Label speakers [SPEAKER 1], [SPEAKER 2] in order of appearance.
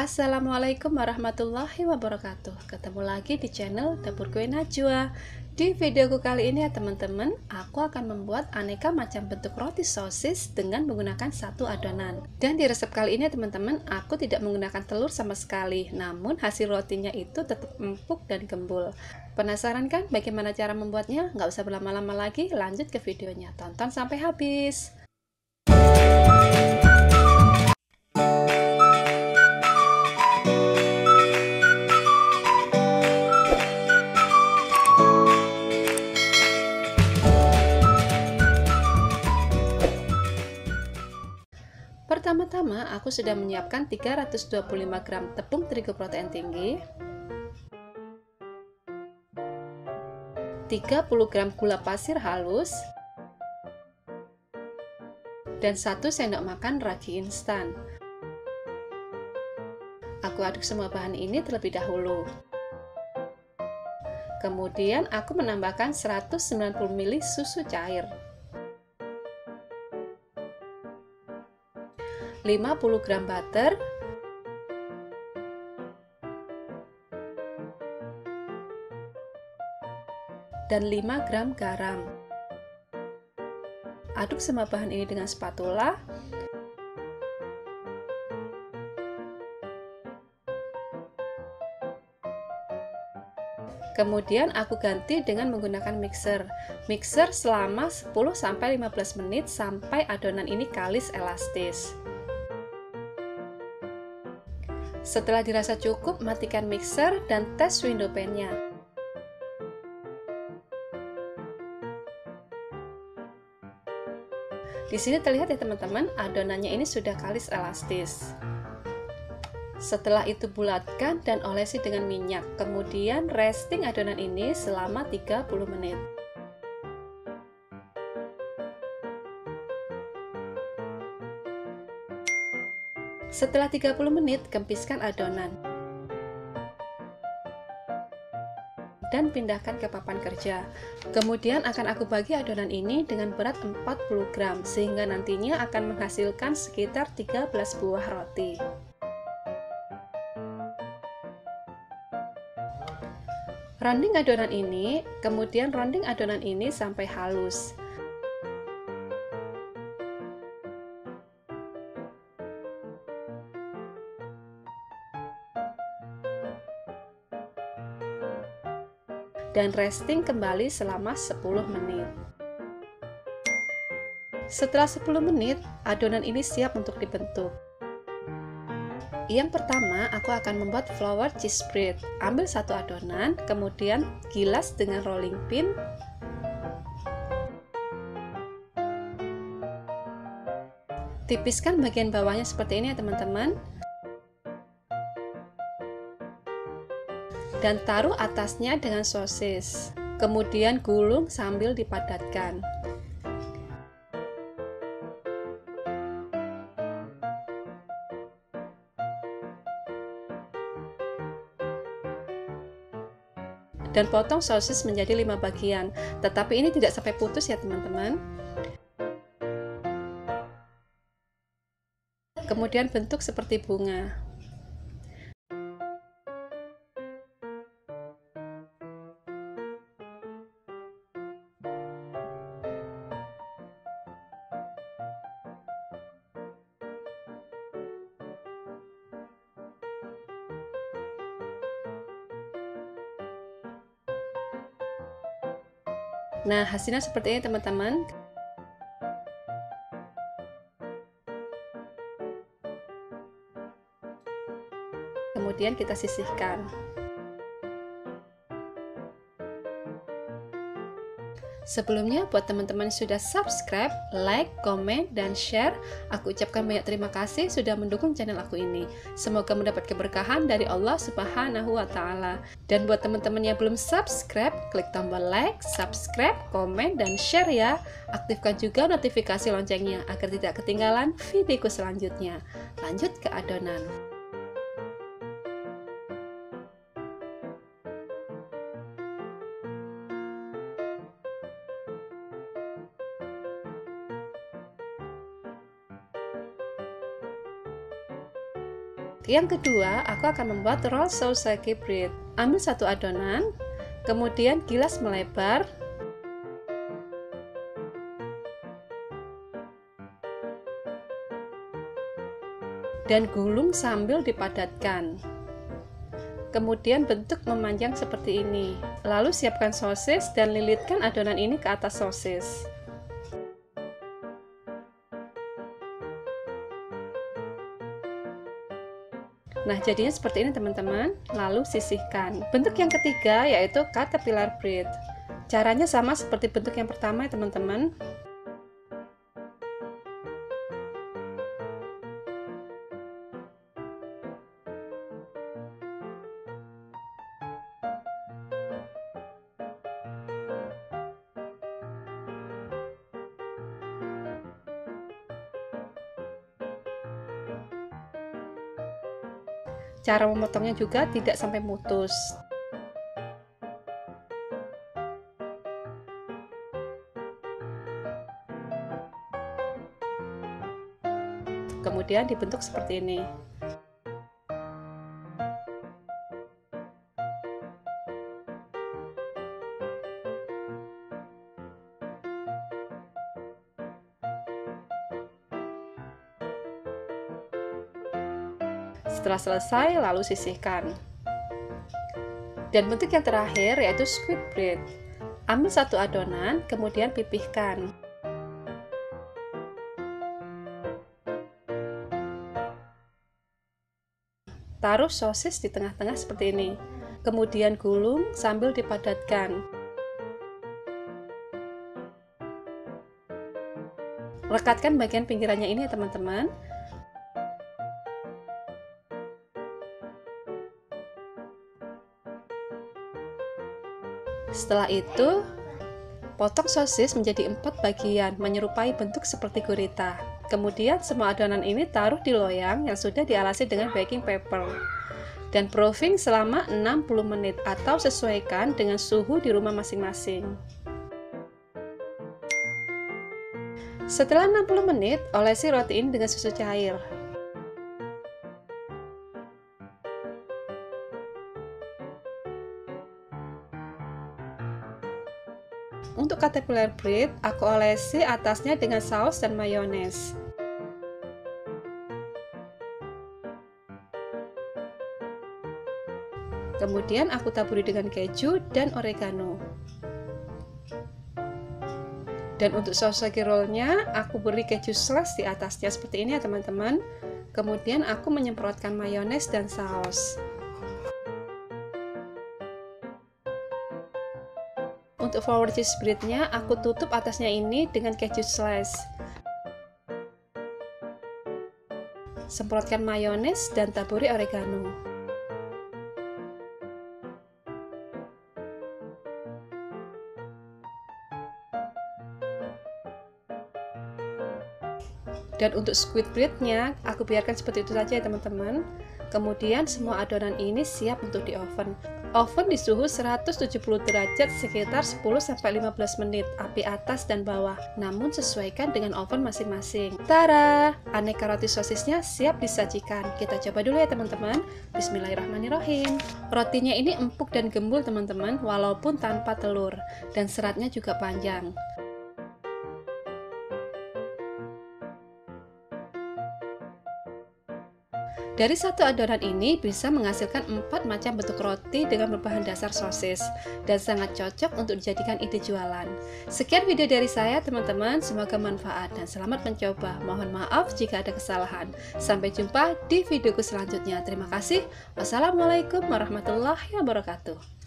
[SPEAKER 1] Assalamualaikum warahmatullahi wabarakatuh. Ketemu lagi di channel Dapur Kue Najwa. Di videoku kali ini ya teman-teman Aku akan membuat aneka macam bentuk roti sosis Dengan menggunakan satu adonan. Dan di resep kali ini ya teman-teman Aku tidak menggunakan telur sama sekali. Namun hasil rotinya itu tetap empuk dan gembul. Penasaran kan bagaimana cara membuatnya? Nggak usah berlama-lama lagi Lanjut ke videonya. Tonton sampai habis Pertama-tama aku sudah menyiapkan 325 gram tepung terigu protein tinggi 30 gram gula pasir halus dan 1 sendok makan ragi instan. Aku aduk semua bahan ini terlebih dahulu. Kemudian aku menambahkan 190 ml susu cair 50 gram butter dan 5 gram garam aduk semua bahan ini dengan spatula Kemudian aku ganti dengan menggunakan mixer. Mixer selama 10-15 menit sampai adonan ini kalis elastis. Setelah dirasa cukup, matikan mixer dan tes window pan-nya. Di sini terlihat ya teman-teman, adonannya ini sudah kalis elastis. Setelah itu bulatkan dan olesi dengan minyak. Kemudian resting adonan ini selama 30 menit. Setelah 30 menit, kempiskan adonan. Dan pindahkan ke papan kerja. Kemudian akan aku bagi adonan ini dengan berat 40 gram, sehingga nantinya akan menghasilkan sekitar 13 buah roti. Rounding adonan ini, kemudian rounding adonan ini sampai halus. Dan resting kembali selama 10 menit. Setelah 10 menit, adonan ini siap untuk dibentuk. Yang pertama, aku akan membuat flour cheese spread. Ambil satu adonan, kemudian gilas dengan rolling pin. Tipiskan bagian bawahnya seperti ini ya teman-teman. Dan taruh atasnya dengan sosis. Kemudian gulung sambil dipadatkan. Dan potong sosis menjadi lima bagian, tetapi ini tidak sampai putus ya teman-teman. Kemudian bentuk seperti bunga. Nah, hasilnya seperti ini teman-teman. Kemudian kita sisihkan. Sebelumnya, buat teman-teman sudah subscribe, like, komen, dan share, aku ucapkan banyak terima kasih sudah mendukung channel aku ini. Semoga mendapat keberkahan dari Allah Subhanahu wa Ta'ala. Dan buat teman-teman yang belum subscribe, klik tombol like, subscribe, komen, dan share ya. Aktifkan juga notifikasi loncengnya agar tidak ketinggalan videoku selanjutnya. Lanjut ke adonan. Yang kedua, aku akan membuat roll sausage bread. Ambil satu adonan, kemudian gilas melebar, dan gulung sambil dipadatkan. Kemudian bentuk memanjang seperti ini. Lalu siapkan sosis dan lilitkan adonan ini ke atas sosis. Nah, jadinya seperti ini teman-teman. Lalu sisihkan. Bentuk yang ketiga yaitu caterpillar bread. Caranya sama seperti bentuk yang pertama ya teman-teman. Cara memotongnya juga tidak sampai mutus. Kemudian dibentuk seperti ini. Setelah selesai, lalu sisihkan. Dan bentuk yang terakhir yaitu squid bread. Ambil satu adonan, kemudian pipihkan. Taruh sosis di tengah-tengah seperti ini. Kemudian gulung sambil dipadatkan. Lekatkan bagian pinggirannya ini ya teman-teman Setelah itu, potong sosis menjadi empat bagian menyerupai bentuk seperti gurita. Kemudian semua adonan ini taruh di loyang yang sudah dialasi dengan baking paper dan proofing selama 60 menit atau sesuaikan dengan suhu di rumah masing-masing. Setelah 60 menit, olesi roti ini dengan susu cair. Untuk caterpillar bread, aku olesi atasnya dengan saus dan mayones. Kemudian aku taburi dengan keju dan oregano. Dan untuk saus lagi rollnya, aku beri keju slash di atasnya seperti ini ya teman-teman. Kemudian aku menyemprotkan mayones dan saus. Untuk flower cheese breadnya, aku tutup atasnya ini dengan keju slice. Semprotkan mayones dan taburi oregano. Dan untuk squid breadnya, aku biarkan seperti itu saja ya teman-teman. Kemudian semua adonan ini siap untuk di oven. Oven di suhu 170 derajat sekitar 10-15 menit, api atas dan bawah. Namun sesuaikan dengan oven masing-masing. Tara! Aneka roti sosisnya siap disajikan. Kita coba dulu ya teman-teman. Bismillahirrahmanirrahim. Rotinya ini empuk dan gembul teman-teman, walaupun tanpa telur. Dan seratnya juga panjang. Dari satu adonan ini bisa menghasilkan empat macam bentuk roti dengan berbahan dasar sosis dan sangat cocok untuk dijadikan ide jualan. Sekian video dari saya teman-teman, semoga manfaat dan selamat mencoba. Mohon maaf jika ada kesalahan. Sampai jumpa di videoku selanjutnya. Terima kasih. Wassalamualaikum warahmatullahi wabarakatuh.